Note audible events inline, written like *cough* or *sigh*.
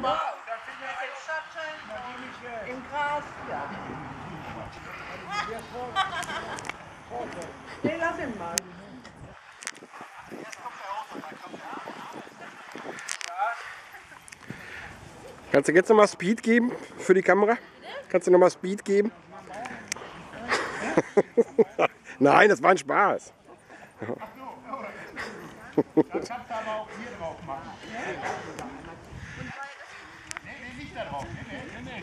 Mach mal. Im Gras, ja. Nee, lass ihn mal. Kannst du jetzt nochmal Speed geben für die Kamera? Kannst du nochmal Speed geben? *laughs* Nein, das war ein Spaß. Das kannst du aber auch hier drauf machen. Nee, nee, nicht da drauf. Nee, nee, nee,